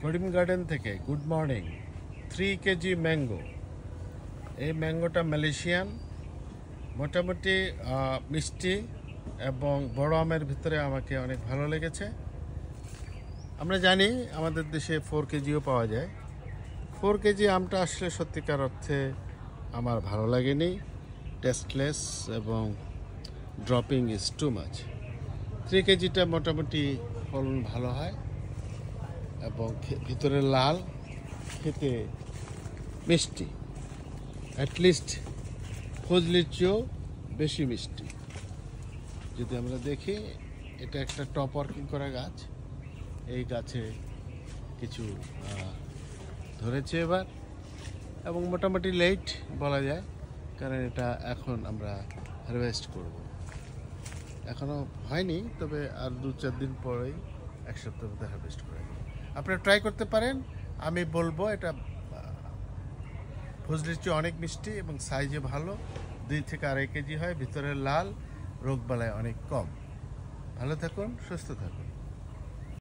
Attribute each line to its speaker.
Speaker 1: করিম garden থেকে good morning three kg mango এই ম্যাঙ্গোটা মালয়েশিয়ান মোটামুটি মিষ্টি এবং বড় আমের ভিতরে আমাকে অনেক ভালো লেগেছে। আমরা জানি আমাদের দেশে ফোর কেজিও পাওয়া যায়। ফোর কেজি আমটা আসলে সত্যিকার অর্থে আমার ভালো লাগেনি। টেস্টলেস এবং dropping is too much three কেজিটা মোটামুটি ফলন ভালো হয়। এবং ভিতরে লাল, খেতে মিষ্টি। অ্যাটলিস্ট ফজলির চেয়েও বেশি মিষ্টি। যদি আমরা দেখি, এটা একটা টপ ওয়ার্কিং করা গাছ। এই গাছে কিছু ধরেছে এবার। এবং মোটামুটি লেট বলা যায়, কারণ এটা এখন আমরা হারভেস্ট করব। এখনও হয়নি, তবে আর দু চার দিন পরেই এক সপ্তাহের মধ্যে হারভেস্ট করে নেব। আপনারা ট্রাই করতে পারেন। আমি বলব এটা ফজলির চেয়ে অনেক মিষ্টি এবং সাইজে ভালো। দুই থেকে আড়াই কেজি হয়, ভিতরে লাল রোগবালায় অনেক কম। ভালো থাকুন, সুস্থ থাকুন।